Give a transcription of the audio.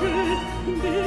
Madrid,